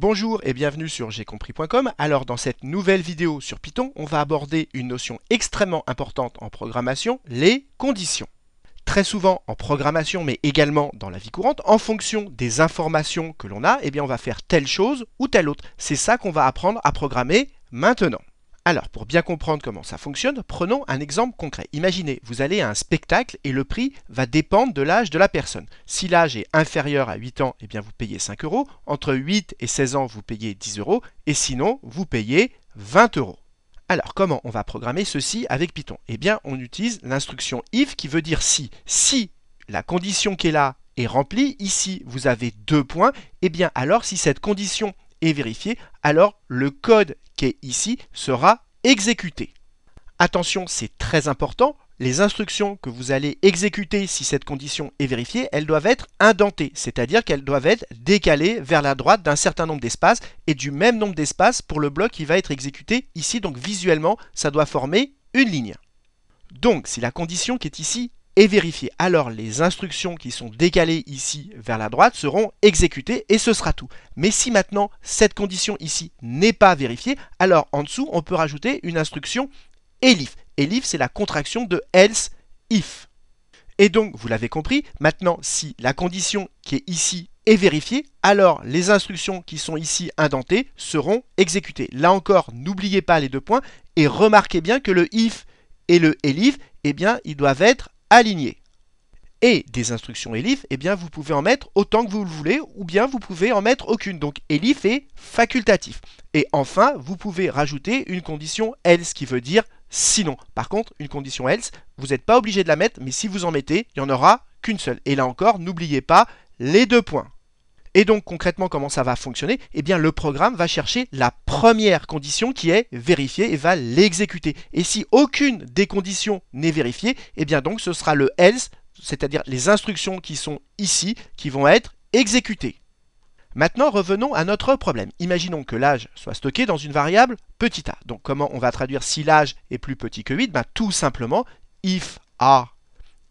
Bonjour et bienvenue sur compris.com. Alors dans cette nouvelle vidéo sur Python, on va aborder une notion extrêmement importante en programmation, les conditions. Très souvent en programmation mais également dans la vie courante, en fonction des informations que l'on a, eh bien on va faire telle chose ou telle autre. C'est ça qu'on va apprendre à programmer maintenant. Alors, pour bien comprendre comment ça fonctionne, prenons un exemple concret. Imaginez, vous allez à un spectacle et le prix va dépendre de l'âge de la personne. Si l'âge est inférieur à 8 ans, eh bien vous payez 5 euros. Entre 8 et 16 ans, vous payez 10 euros. Et sinon, vous payez 20 euros. Alors, comment on va programmer ceci avec Python? Eh bien, on utilise l'instruction if qui veut dire si. Si la condition qui est là est remplie, ici vous avez deux points, eh bien alors si cette condition est vérifiée, alors le code qui est ici sera exécuté. Attention, c'est très important, les instructions que vous allez exécuter si cette condition est vérifiée, elles doivent être indentées, c'est-à-dire qu'elles doivent être décalées vers la droite d'un certain nombre d'espaces et du même nombre d'espaces pour le bloc qui va être exécuté ici. Donc visuellement, ça doit former une ligne. Donc si la condition qui est ici vérifiée, alors les instructions qui sont décalées ici vers la droite seront exécutées et ce sera tout. Mais si maintenant cette condition ici n'est pas vérifiée, alors en dessous on peut rajouter une instruction elif. Elif, c'est la contraction de else if. Et donc, vous l'avez compris, maintenant, si la condition qui est ici est vérifiée, alors les instructions qui sont ici indentées seront exécutées. Là encore, n'oubliez pas les deux points et remarquez bien que le if et le elif, eh bien, ils doivent être alignés. Et des instructions elif, eh bien, vous pouvez en mettre autant que vous le voulez, ou bien vous pouvez en mettre aucune. Donc elif est facultatif. Et enfin, vous pouvez rajouter une condition else qui veut dire sinon. Par contre, une condition else, vous n'êtes pas obligé de la mettre, mais si vous en mettez, il n'y en aura qu'une seule. Et là encore, n'oubliez pas les deux points. Et donc concrètement, comment ça va fonctionner? Eh bien, le programme va chercher la première condition qui est vérifiée et va l'exécuter. Et si aucune des conditions n'est vérifiée, eh bien donc ce sera le else, c'est-à-dire les instructions qui sont ici, qui vont être exécutées. Maintenant, revenons à notre problème. Imaginons que l'âge soit stocké dans une variable petit a. Donc, comment on va traduire si l'âge est plus petit que 8 ben, Tout simplement, if a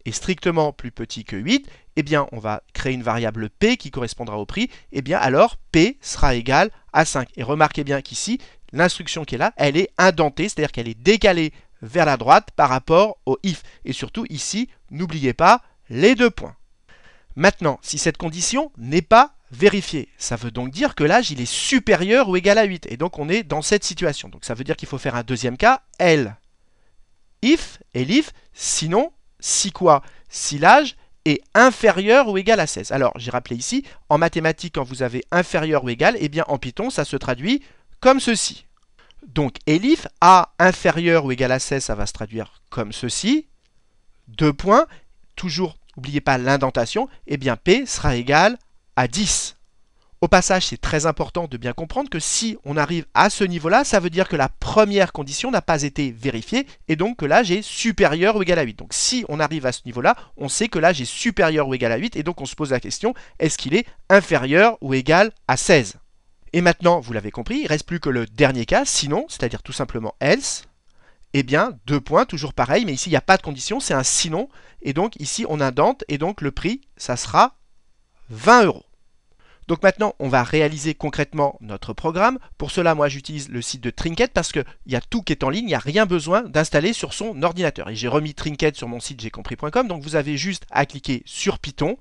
est strictement plus petit que 8, eh bien, on va créer une variable p qui correspondra au prix. Eh bien, alors, p sera égal à 5. Et remarquez bien qu'ici, l'instruction qui est là, elle est indentée, c'est-à-dire qu'elle est décalée vers la droite par rapport au if. Et surtout, ici, n'oubliez pas les deux points. Maintenant, si cette condition n'est pas vérifiée, ça veut donc dire que l'âge il est supérieur ou égal à 8. Et donc on est dans cette situation. Donc ça veut dire qu'il faut faire un deuxième cas, L. If, elif, sinon, si quoi? Si l'âge est inférieur ou égal à 16. Alors j'ai rappelé ici, en mathématiques, quand vous avez inférieur ou égal, eh bien en Python, ça se traduit comme ceci. Donc elif, a inférieur ou égal à 16, ça va se traduire comme ceci. Deux points, toujours n'oubliez pas l'indentation, eh bien P sera égal à 10. Au passage, c'est très important de bien comprendre que si on arrive à ce niveau-là, ça veut dire que la première condition n'a pas été vérifiée et donc que l'âge est supérieur ou égal à 8. Donc si on arrive à ce niveau-là, on sait que l'âge est supérieur ou égal à 8 et donc on se pose la question, est-ce qu'il est inférieur ou égal à 16 Et maintenant, vous l'avez compris, il ne reste plus que le dernier cas, sinon, c'est-à-dire tout simplement else, eh bien, deux points, toujours pareil, mais ici, il n'y a pas de condition, c'est un sinon. Et donc, ici, on indente, et donc le prix, ça sera 20 euros. Donc maintenant, on va réaliser concrètement notre programme. Pour cela, moi, j'utilise le site de Trinket parce qu'il y a tout qui est en ligne, il n'y a rien besoin d'installer sur son ordinateur. Et j'ai remis Trinket sur mon site compris.com. donc vous avez juste à cliquer sur Python,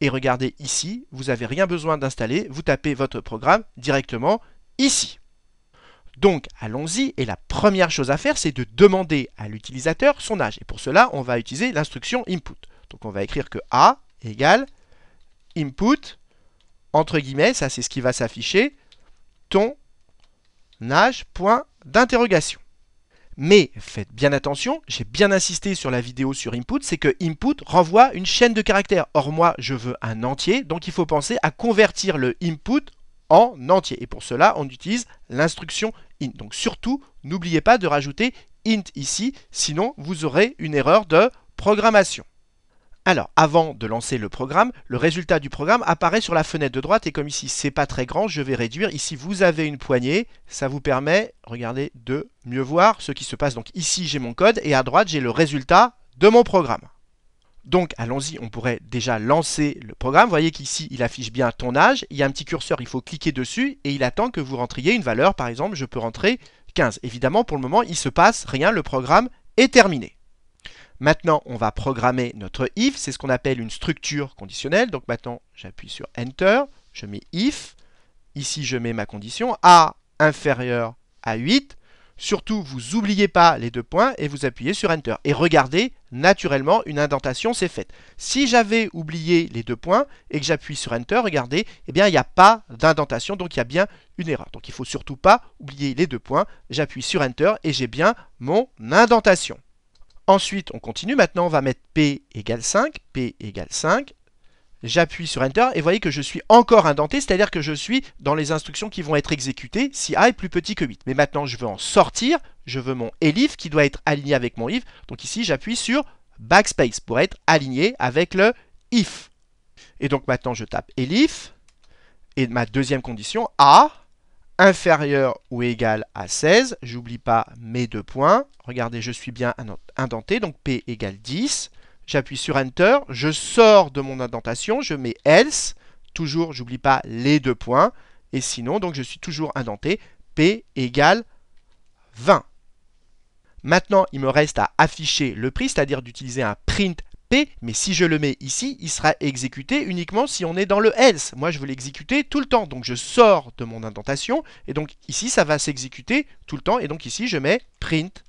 et regardez ici, vous n'avez rien besoin d'installer, vous tapez votre programme directement ici. Donc allons-y et la première chose à faire c'est de demander à l'utilisateur son âge. Et pour cela on va utiliser l'instruction input. Donc on va écrire que a égale input entre guillemets, ça c'est ce qui va s'afficher, ton âge point d'interrogation. Mais faites bien attention, j'ai bien insisté sur la vidéo sur input, c'est que input renvoie une chaîne de caractères. Or moi je veux un entier, donc il faut penser à convertir le input en entier. Et pour cela, on utilise l'instruction int. Donc surtout, n'oubliez pas de rajouter int ici, sinon vous aurez une erreur de programmation. Alors, avant de lancer le programme, le résultat du programme apparaît sur la fenêtre de droite et comme ici c'est pas très grand, je vais réduire. Ici vous avez une poignée, ça vous permet, regardez, de mieux voir ce qui se passe. Donc ici j'ai mon code et à droite j'ai le résultat de mon programme. Donc allons-y, on pourrait déjà lancer le programme. Vous voyez qu'ici, il affiche bien ton âge. Il y a un petit curseur, il faut cliquer dessus et il attend que vous rentriez une valeur. Par exemple, je peux rentrer 15. Évidemment, pour le moment, il ne se passe rien, le programme est terminé. Maintenant, on va programmer notre if, c'est ce qu'on appelle une structure conditionnelle. Donc maintenant, j'appuie sur Enter, je mets if, ici je mets ma condition, A inférieur à 8, Surtout, vous n'oubliez pas les deux points et vous appuyez sur Enter. Et regardez, naturellement, une indentation s'est faite. Si j'avais oublié les deux points et que j'appuie sur Enter, regardez, eh bien, il n'y a pas d'indentation, donc il y a bien une erreur. Donc il ne faut surtout pas oublier les deux points. J'appuie sur Enter et j'ai bien mon indentation. Ensuite, on continue. Maintenant, on va mettre P égale 5. P égale 5 j'appuie sur Enter et voyez que je suis encore indenté, c'est-à-dire que je suis dans les instructions qui vont être exécutées si A est plus petit que 8. Mais maintenant, je veux en sortir, je veux mon elif qui doit être aligné avec mon if. Donc ici, j'appuie sur Backspace pour être aligné avec le if. Et donc maintenant, je tape elif et ma deuxième condition, A inférieur ou égal à 16. J'oublie pas mes deux points. Regardez, je suis bien indenté, donc P égale 10 j'appuie sur Enter, je sors de mon indentation, je mets Else, toujours, j'oublie pas les deux points, et sinon, donc je suis toujours indenté, P égale 20. Maintenant, il me reste à afficher le prix, c'est-à-dire d'utiliser un print Mais si je le mets ici, il sera exécuté uniquement si on est dans le else. Moi, je veux l'exécuter tout le temps, donc je sors de mon indentation, et donc ici, ça va s'exécuter tout le temps, et donc ici, je mets print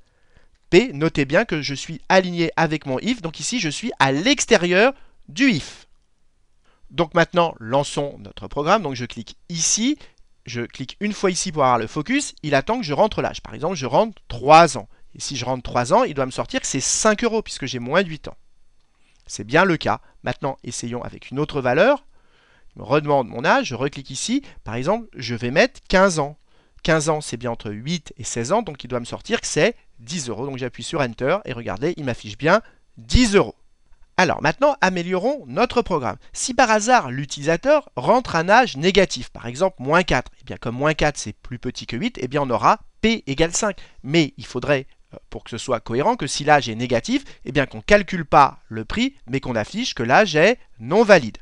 P, notez bien que je suis aligné avec mon if, donc ici je suis à l'extérieur du if. Donc maintenant, lançons notre programme. Donc je clique ici, je clique une fois ici pour avoir le focus, il attend que je rentre l'âge. Par exemple, je rentre 3 ans. Et si je rentre 3 ans, il doit me sortir que c'est 5 euros puisque j'ai moins de 8 ans. C'est bien le cas. Maintenant, essayons avec une autre valeur. Il me redemande mon âge, je reclique ici. Par exemple, je vais mettre 15 ans. 15 ans, c'est bien entre 8 et 16 ans, donc il doit me sortir que c'est 10 euros. Donc j'appuie sur Enter et regardez, il m'affiche bien 10 euros. Alors maintenant, améliorons notre programme. Si par hasard l'utilisateur rentre un âge négatif, par exemple moins 4, et eh bien comme moins 4 c'est plus petit que 8, et eh bien on aura P égale 5. Mais il faudrait, pour que ce soit cohérent, que si l'âge est négatif, eh bien qu'on ne calcule pas le prix, mais qu'on affiche que l'âge est non valide.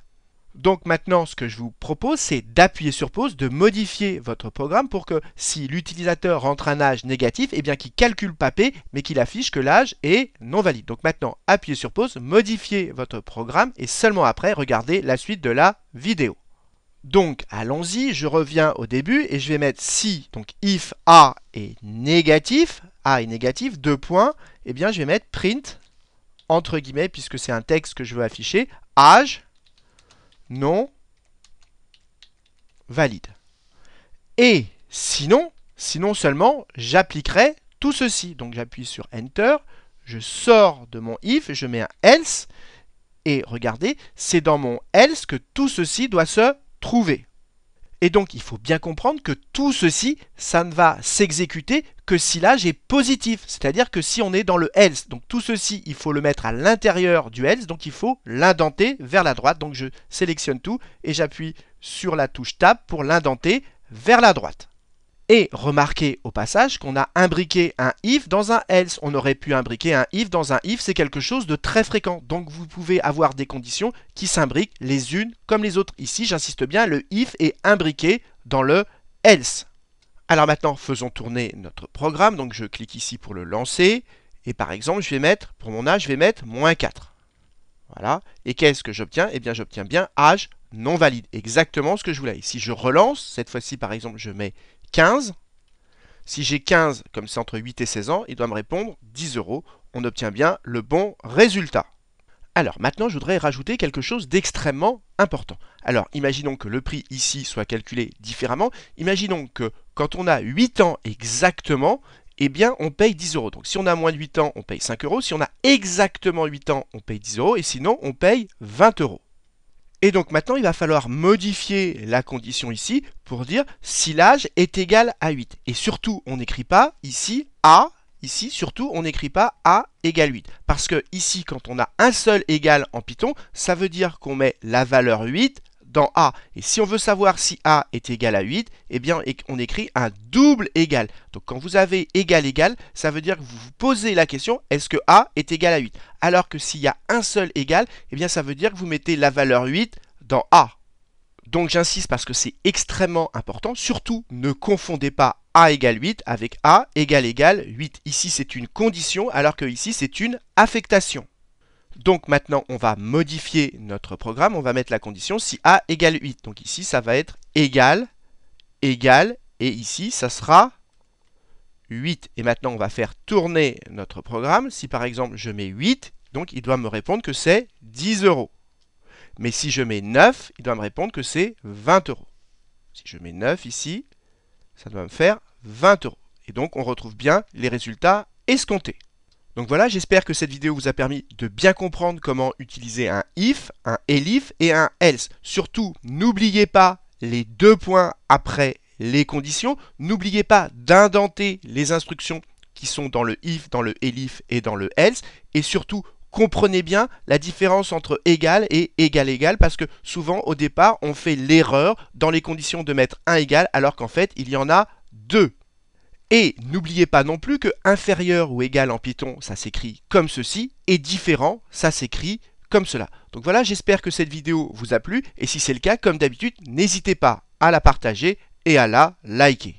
Donc maintenant, ce que je vous propose, c'est d'appuyer sur pause, de modifier votre programme pour que si l'utilisateur rentre un âge négatif, eh bien qu'il calcule pas P, mais qu'il affiche que l'âge est non valide. Donc maintenant, appuyez sur pause, modifiez votre programme et seulement après, regardez la suite de la vidéo. Donc allons-y, je reviens au début et je vais mettre si, donc if A est négatif, A est négatif, deux points, eh bien je vais mettre print, entre guillemets, puisque c'est un texte que je veux afficher, âge non valide. Et sinon, sinon seulement, j'appliquerai tout ceci. Donc j'appuie sur Enter, je sors de mon if, je mets un else, et regardez, c'est dans mon else que tout ceci doit se trouver. Et donc, il faut bien comprendre que tout ceci, ça ne va s'exécuter que si l'âge est positif. C'est-à-dire que si on est dans le else, donc tout ceci, il faut le mettre à l'intérieur du else, donc il faut l'indenter vers la droite. Donc je sélectionne tout et j'appuie sur la touche Tab pour l'indenter vers la droite. Et remarquez au passage qu'on a imbriqué un if dans un else. On aurait pu imbriquer un if dans un if, c'est quelque chose de très fréquent. Donc vous pouvez avoir des conditions qui s'imbriquent les unes comme les autres. Ici, j'insiste bien, le if est imbriqué dans le else. Alors maintenant, faisons tourner notre programme. Donc je clique ici pour le lancer. Et par exemple, je vais mettre, pour mon âge, je vais mettre moins 4. Voilà. Et qu'est-ce que j'obtiens? Eh bien, j'obtiens bien âge non valide. Exactement ce que je voulais. Si je relance, cette fois-ci, par exemple, je mets 15. Si j'ai 15, comme c'est entre 8 et 16 ans, il doit me répondre 10 euros. On obtient bien le bon résultat. Alors maintenant, je voudrais rajouter quelque chose d'extrêmement important. Alors, imaginons que le prix ici soit calculé différemment. Imaginons que quand on a 8 ans exactement, eh bien, on paye 10 euros. Donc, si on a moins de 8 ans, on paye 5 euros. Si on a exactement 8 ans, on paye 10 euros. Et sinon, on paye 20 euros. Et donc maintenant, il va falloir modifier la condition ici pour dire si l'âge est égal à 8. Et surtout, on n'écrit pas ici A, ici surtout, on n'écrit pas A égale 8. Parce que ici, quand on a un seul égal en Python, ça veut dire qu'on met la valeur 8 dans A. Et si on veut savoir si A est égal à 8, eh bien on écrit un double égal. Donc quand vous avez égal égal, ça veut dire que vous vous posez la question, est-ce que A est égal à 8 Alors que s'il y a un seul égal, eh bien ça veut dire que vous mettez la valeur 8 dans A. Donc j'insiste parce que c'est extrêmement important. Surtout, ne confondez pas A égale 8 avec A égale égal 8. Ici, c'est une condition, alors que ici, c'est une affectation. Donc maintenant, on va modifier notre programme. On va mettre la condition si A égale 8. Donc ici, ça va être égal, égal, et ici, ça sera 8. Et maintenant, on va faire tourner notre programme. Si par exemple, je mets 8, donc il doit me répondre que c'est 10 euros. Mais si je mets 9, il doit me répondre que c'est 20 euros. Si je mets 9 ici, ça doit me faire 20 euros. Et donc, on retrouve bien les résultats escomptés. Donc voilà, j'espère que cette vidéo vous a permis de bien comprendre comment utiliser un if, un elif et un else. Surtout, n'oubliez pas les deux points après les conditions. N'oubliez pas d'indenter les instructions qui sont dans le if, dans le elif et dans le else. Et surtout, comprenez bien la différence entre égal et égal égal parce que souvent au départ on fait l'erreur dans les conditions de mettre un égal alors qu'en fait il y en a deux. Et n'oubliez pas non plus que inférieur ou égal en Python ça s'écrit comme ceci et différent ça s'écrit comme cela. Donc voilà j'espère que cette vidéo vous a plu et si c'est le cas comme d'habitude n'hésitez pas à la partager et à la liker.